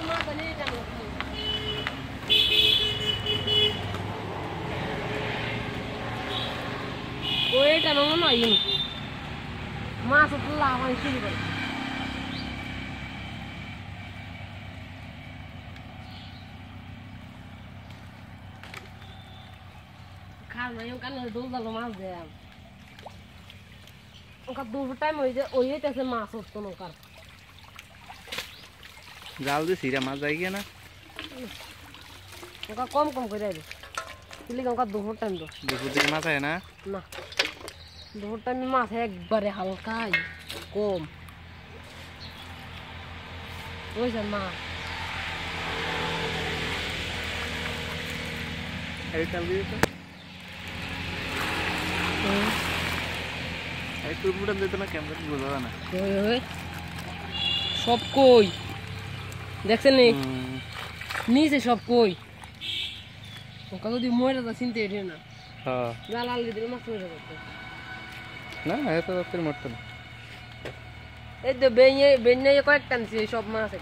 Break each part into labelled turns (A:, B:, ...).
A: fumando ali, Jamil. Não, aí. Massa pro lá, vai encher, o cara não dúvida do mais dela. O cara dúvida, mas é- é eu é ter se massa, eu no.
B: जाल दे सीरा मार जाएगी ना?
A: उनका कम कम कर दे इसलिए उनका दोहर time दो। दो
B: दोहर दिन माथा है ना?
A: ना। दोहर टाइम में माथा एक बड़े हल्का ही कम। वो सब मार।
B: ऐ चल तो।
A: हाँ।
B: दे तो। ऐड कर दिए तो ना कैमरा बुझा ना
A: ओए ओए। सब कोई। দেখছেন নি? নিচে সব কই? ওকা যদি মরে তো চিনতে এটে না।
B: হ্যাঁ।
A: জাল আলগে দিলে মাছ মরে যাবে
B: না এত রাত্রে মরতো না।
A: এই তো বেঞ্জে বেঞ্জে কয়েকটা নিচ্ছে সব মাছ আছে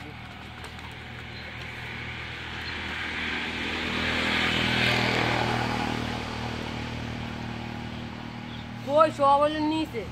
A: কই সব হলে নিচে?